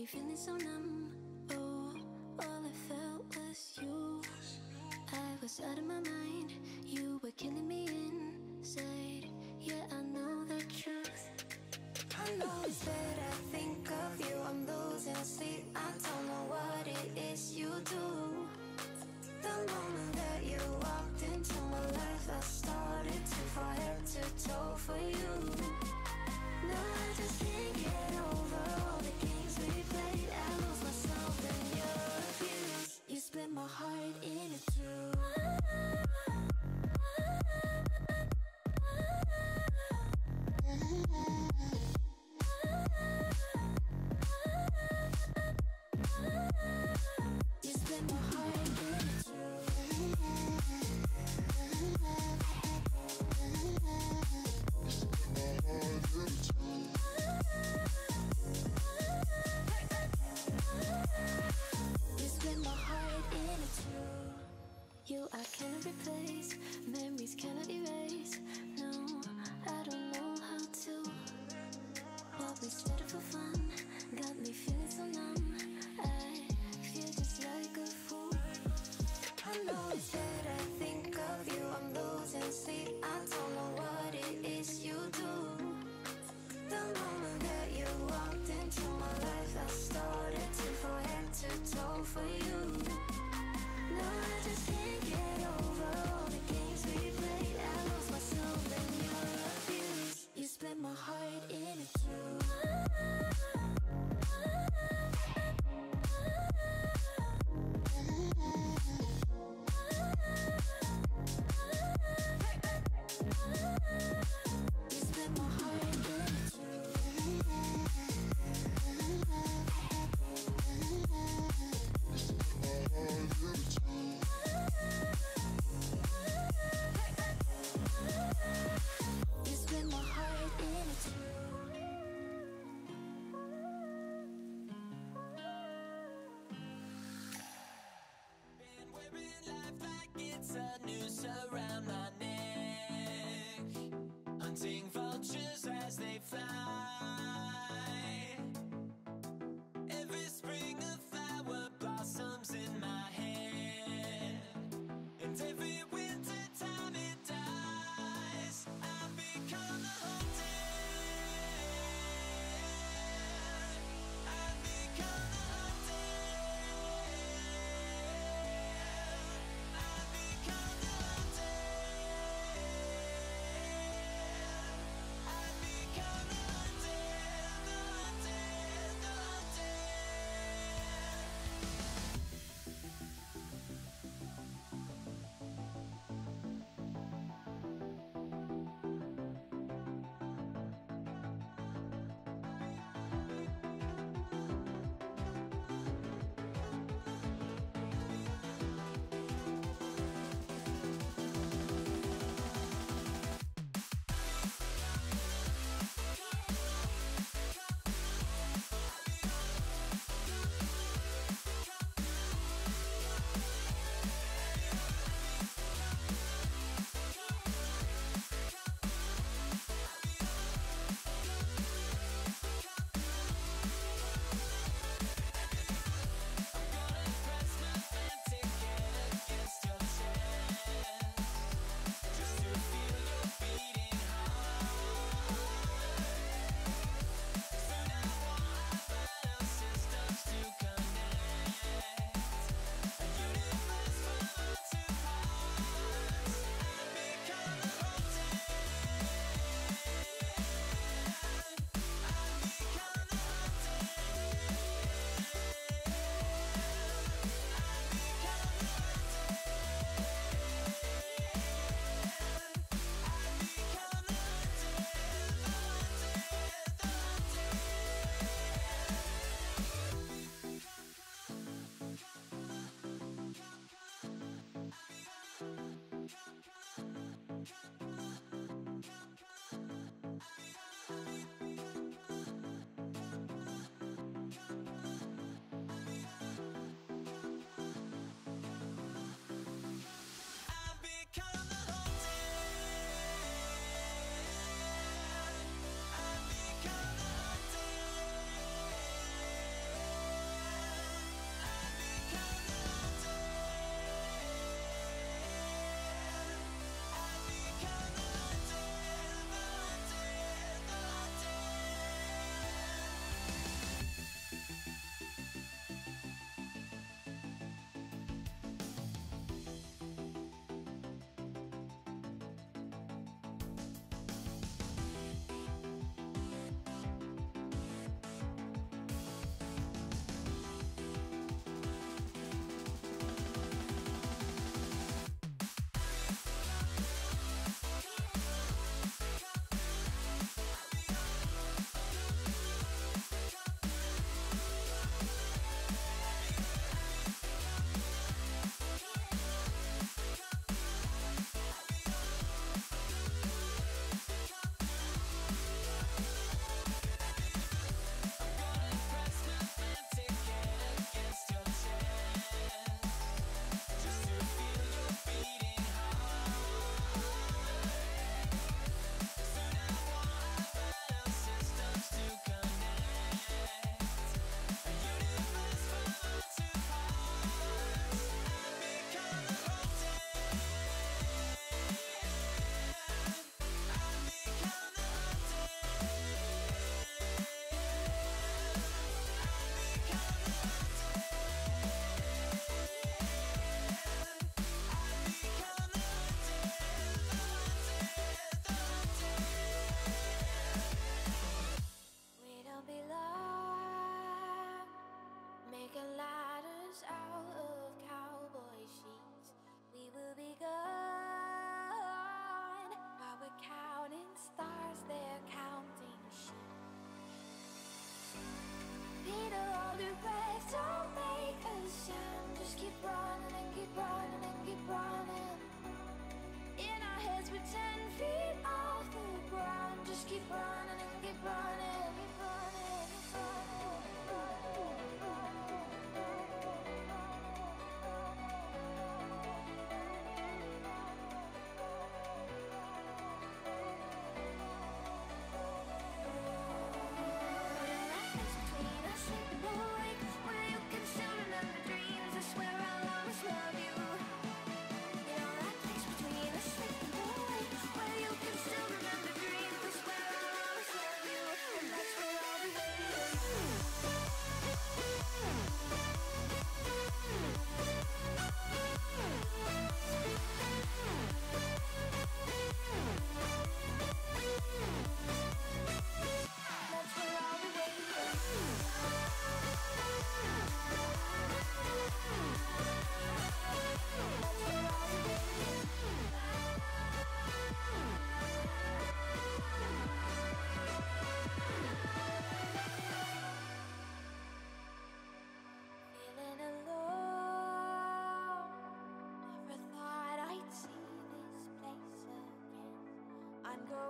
me feeling so numb. Oh, all I felt was you. I was out of my mind. You were killing me inside. Yeah, I know the truth. I know it's that I think of you. I'm losing sleep. I don't know what it is you do. The moment that you walked into my life, I started to Now I just can't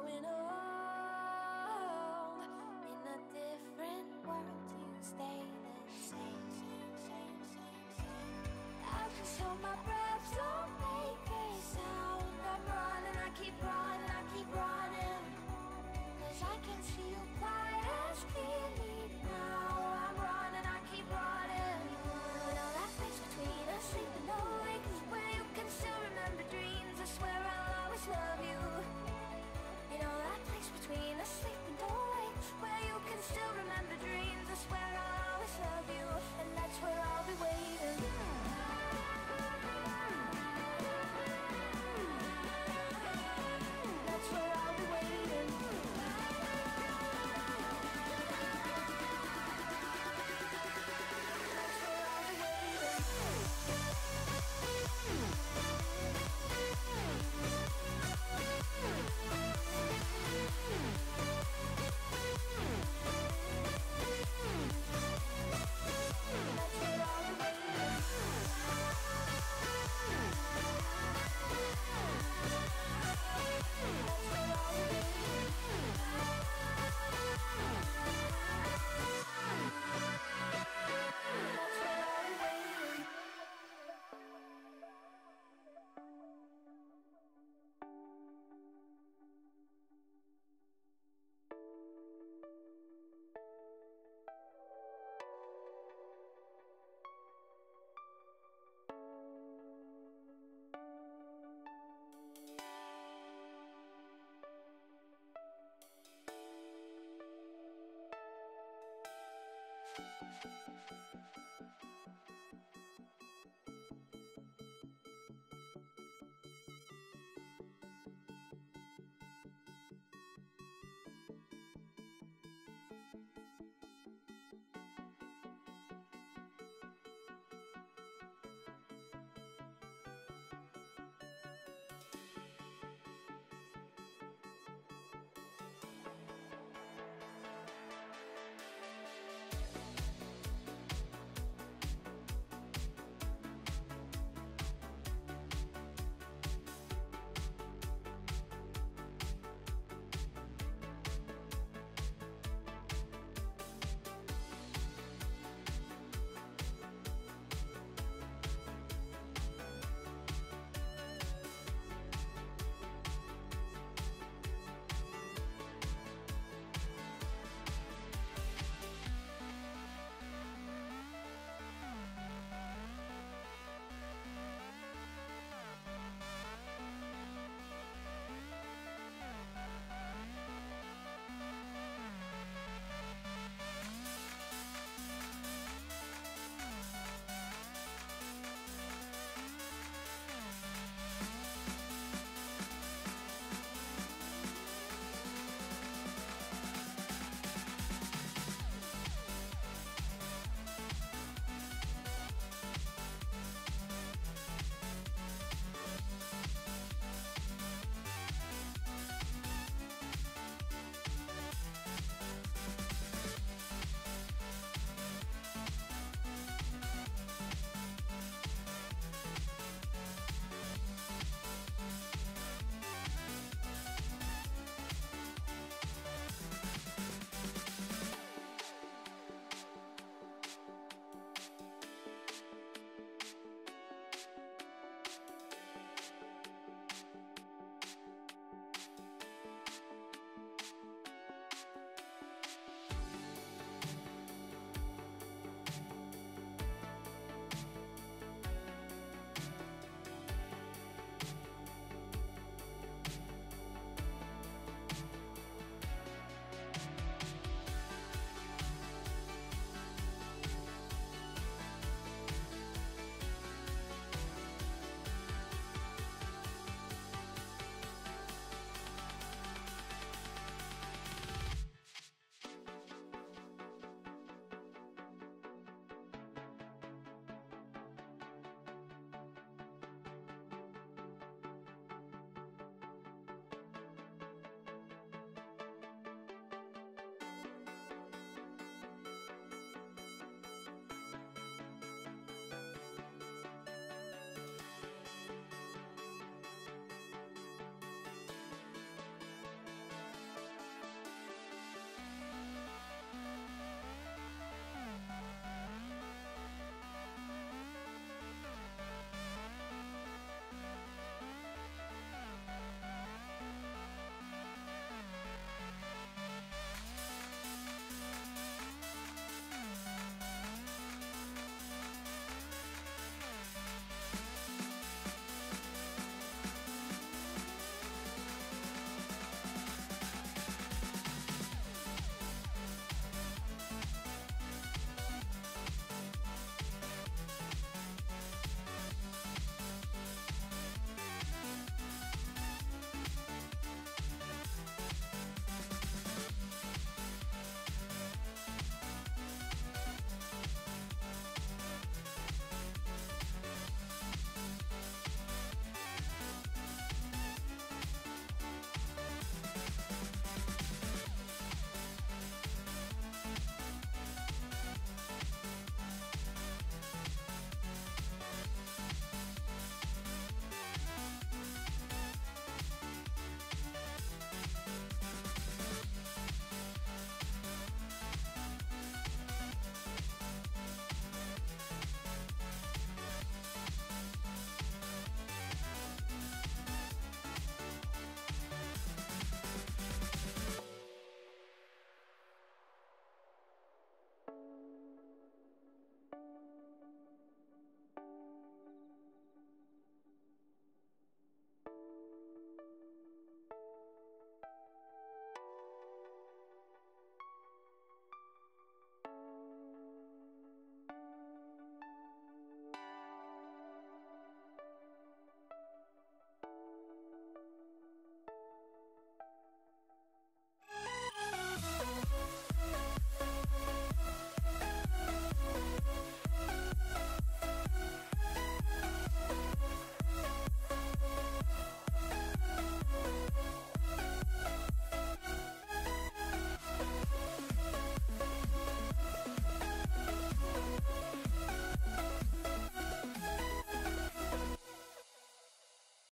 going home in a different world. You stay the same, same, same, same, same. I just my breath, don't make a sound. I'm running, I keep running, I keep running. Cause I can see you quite as clear. フフフフ。